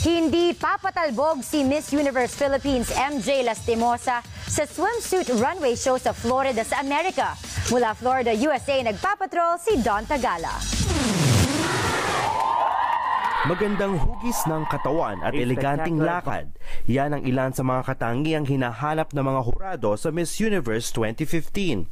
Hindi papatalbog si Miss Universe Philippines MJ Lastimosa sa swimsuit runway show sa Florida sa Amerika. Mula Florida, USA, nagpapatrol si Don Tagala. Magandang hugis ng katawan at eleganting lakad. Yan ang ilan sa mga katangiang hinahanap ng mga hurado sa Miss Universe 2015.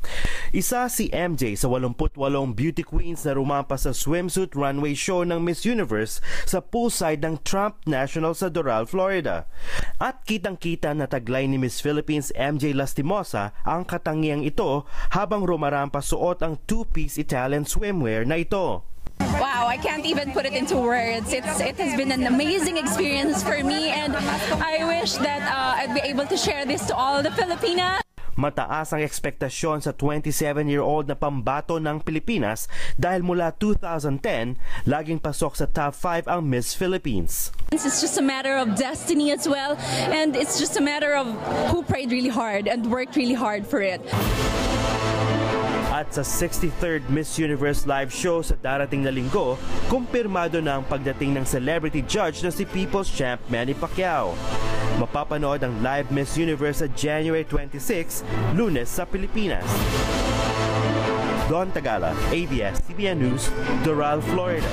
Isa si MJ sa 88 beauty queens na rumampas sa swimsuit runway show ng Miss Universe sa poolside ng Trump National sa Doral, Florida. At kitang-kita na taglay ni Miss Philippines MJ Lastimosa ang katangiang ito habang rumarampa suot ang two-piece Italian swimwear na ito. Wow, I can't even put it into words. It's it has been an amazing experience for me, and I wish that uh, I'd be able to share this to all the Filipinas. Mataas ang ekspektasyon sa 27-year-old na pambato ng Pilipinas dahil mula 2010, laging pasok sa top 5 ang Miss Philippines. It's just a matter of destiny as well, and it's just a matter of who prayed really hard and worked really hard for it. At sa 63rd Miss Universe live show sa darating na linggo, kumpirmado na ang pagdating ng celebrity judge na si People's Champ Manny Pacquiao. Mapapanood ang live Miss Universe sa January 26, lunes sa Pilipinas. Don Tagala, ABS-CBN News, Doral, Florida.